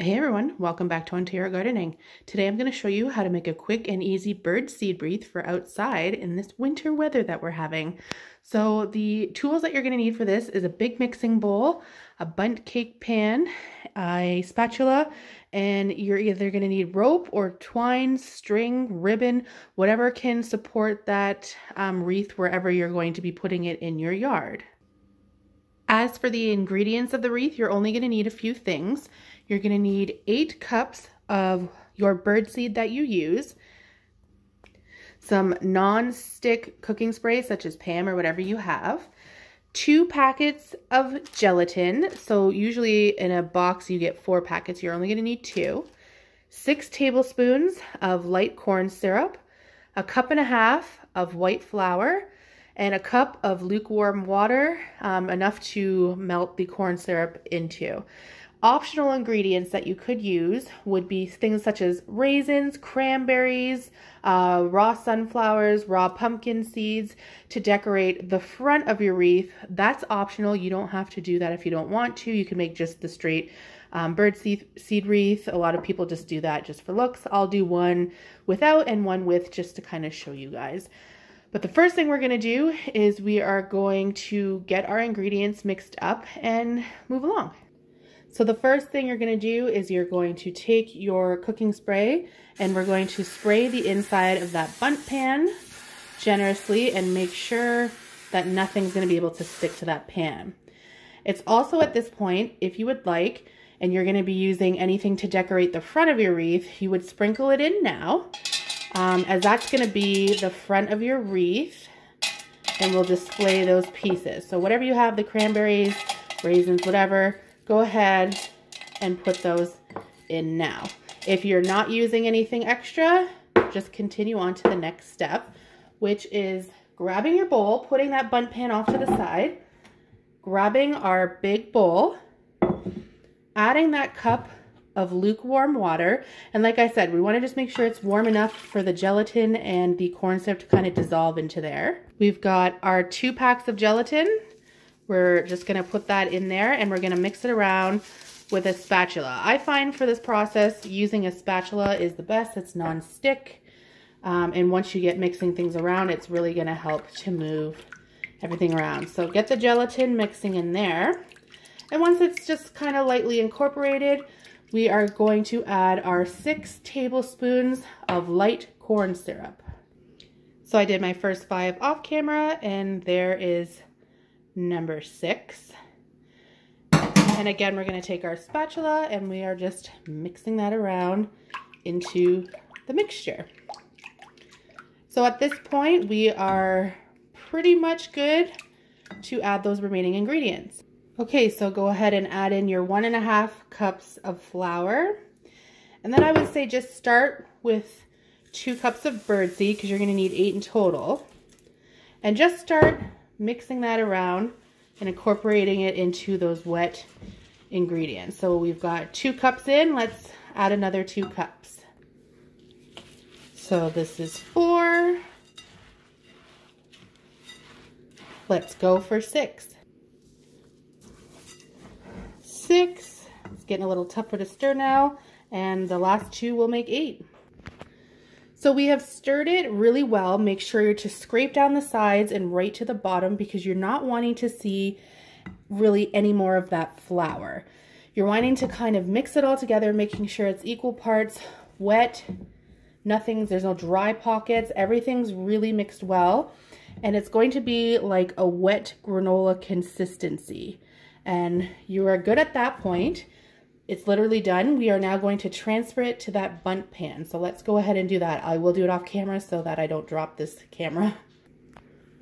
Hey everyone, welcome back to Ontario Gardening. Today I'm going to show you how to make a quick and easy bird seed wreath for outside in this winter weather that we're having. So the tools that you're going to need for this is a big mixing bowl, a bundt cake pan, a spatula, and you're either going to need rope or twine, string, ribbon, whatever can support that um, wreath wherever you're going to be putting it in your yard. As for the ingredients of the wreath, you're only going to need a few things. You're going to need eight cups of your birdseed that you use, some non-stick cooking spray such as Pam or whatever you have, two packets of gelatin. So usually in a box you get four packets. You're only going to need two. Six tablespoons of light corn syrup, a cup and a half of white flour, and a cup of lukewarm water, um, enough to melt the corn syrup into. Optional ingredients that you could use would be things such as raisins, cranberries, uh, raw sunflowers, raw pumpkin seeds to decorate the front of your wreath. That's optional. You don't have to do that if you don't want to. You can make just the straight um, bird seed, seed wreath. A lot of people just do that just for looks. I'll do one without and one with just to kind of show you guys. But the first thing we're going to do is we are going to get our ingredients mixed up and move along. So the first thing you're going to do is you're going to take your cooking spray and we're going to spray the inside of that bundt pan generously and make sure that nothing's going to be able to stick to that pan. It's also at this point, if you would like, and you're going to be using anything to decorate the front of your wreath, you would sprinkle it in now, um, as that's going to be the front of your wreath, and we'll display those pieces. So whatever you have, the cranberries, raisins, whatever, go ahead and put those in now. If you're not using anything extra, just continue on to the next step, which is grabbing your bowl, putting that bundt pan off to the side, grabbing our big bowl, adding that cup of lukewarm water. And like I said, we want to just make sure it's warm enough for the gelatin and the corn syrup to kind of dissolve into there. We've got our two packs of gelatin we're just going to put that in there and we're going to mix it around with a spatula. I find for this process using a spatula is the best. It's non-stick. Um, and once you get mixing things around, it's really going to help to move everything around. So get the gelatin mixing in there. And once it's just kind of lightly incorporated, we are going to add our six tablespoons of light corn syrup. So I did my first five off camera and there is number six. And again, we're going to take our spatula and we are just mixing that around into the mixture. So at this point, we are pretty much good to add those remaining ingredients. Okay, so go ahead and add in your one and a half cups of flour. And then I would say just start with two cups of birdseed because you're going to need eight in total. And just start mixing that around and incorporating it into those wet ingredients. So we've got two cups in. Let's add another two cups. So this is four. Let's go for six. Six. It's getting a little tougher to stir now. And the last two will make eight. So we have stirred it really well. Make sure to scrape down the sides and right to the bottom because you're not wanting to see really any more of that flour. You're wanting to kind of mix it all together, making sure it's equal parts wet, nothing's, there's no dry pockets, everything's really mixed well. And it's going to be like a wet granola consistency. And you are good at that point. It's literally done. We are now going to transfer it to that bundt pan. So let's go ahead and do that. I will do it off camera so that I don't drop this camera.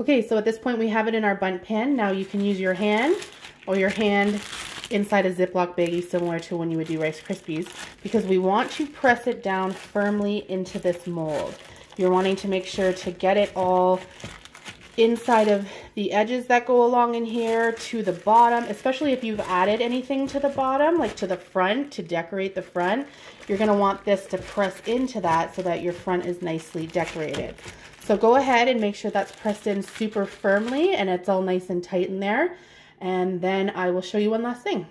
Okay, so at this point we have it in our bundt pan. Now you can use your hand or your hand inside a Ziploc baggie similar to when you would do Rice Krispies because we want to press it down firmly into this mold. You're wanting to make sure to get it all inside of the edges that go along in here to the bottom, especially if you've added anything to the bottom, like to the front to decorate the front, you're gonna want this to press into that so that your front is nicely decorated. So go ahead and make sure that's pressed in super firmly and it's all nice and tight in there. And then I will show you one last thing.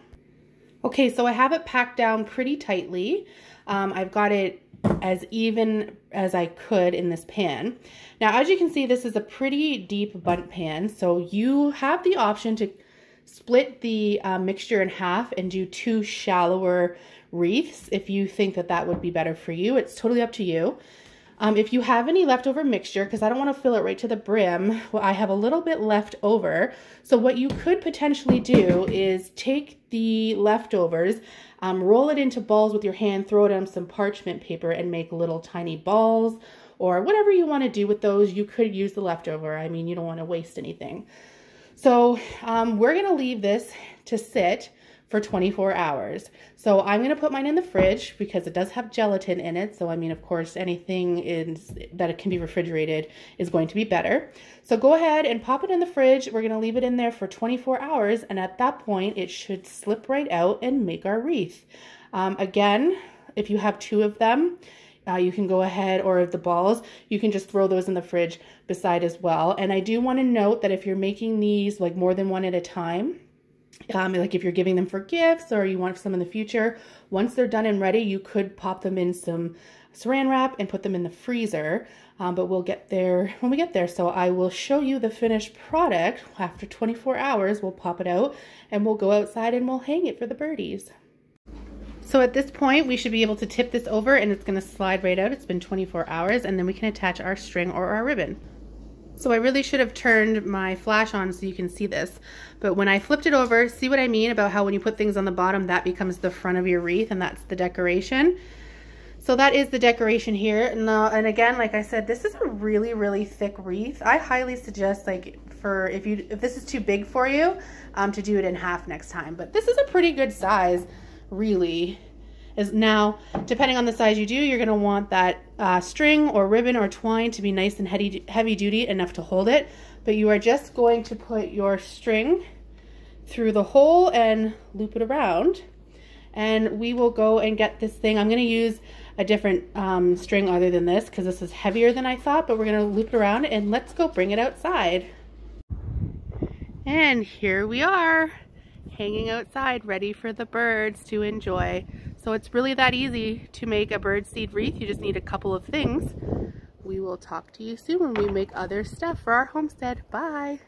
Okay, so I have it packed down pretty tightly. Um, I've got it as even as I could in this pan. Now, as you can see, this is a pretty deep Bundt pan, so you have the option to split the uh, mixture in half and do two shallower wreaths if you think that that would be better for you. It's totally up to you. Um, if you have any leftover mixture, because I don't want to fill it right to the brim, well, I have a little bit left over. So what you could potentially do is take the leftovers, um, roll it into balls with your hand, throw it on some parchment paper and make little tiny balls or whatever you want to do with those. You could use the leftover. I mean, you don't want to waste anything. So um, we're going to leave this to sit for 24 hours. So I'm going to put mine in the fridge because it does have gelatin in it. So I mean, of course, anything that it can be refrigerated is going to be better. So go ahead and pop it in the fridge. We're going to leave it in there for 24 hours. And at that point, it should slip right out and make our wreath. Um, again, if you have two of them, uh, you can go ahead, or the balls, you can just throw those in the fridge beside as well. And I do want to note that if you're making these like more than one at a time, um, like if you're giving them for gifts or you want some in the future, once they're done and ready, you could pop them in some saran wrap and put them in the freezer. Um, but we'll get there when we get there. So I will show you the finished product after 24 hours. We'll pop it out and we'll go outside and we'll hang it for the birdies. So at this point, we should be able to tip this over and it's gonna slide right out. It's been 24 hours and then we can attach our string or our ribbon. So I really should have turned my flash on so you can see this. But when I flipped it over, see what I mean about how when you put things on the bottom, that becomes the front of your wreath and that's the decoration. So that is the decoration here. And, uh, and again, like I said, this is a really, really thick wreath. I highly suggest like for if you if this is too big for you, um, to do it in half next time. But this is a pretty good size, really is now, depending on the size you do, you're going to want that uh, string or ribbon or twine to be nice and heavy, heavy duty enough to hold it. But you are just going to put your string through the hole and loop it around. And we will go and get this thing. I'm going to use a different um, string other than this because this is heavier than I thought, but we're going to loop it around and let's go bring it outside. And here we are, hanging outside, ready for the birds to enjoy. So it's really that easy to make a birdseed wreath. You just need a couple of things. We will talk to you soon when we make other stuff for our homestead. Bye.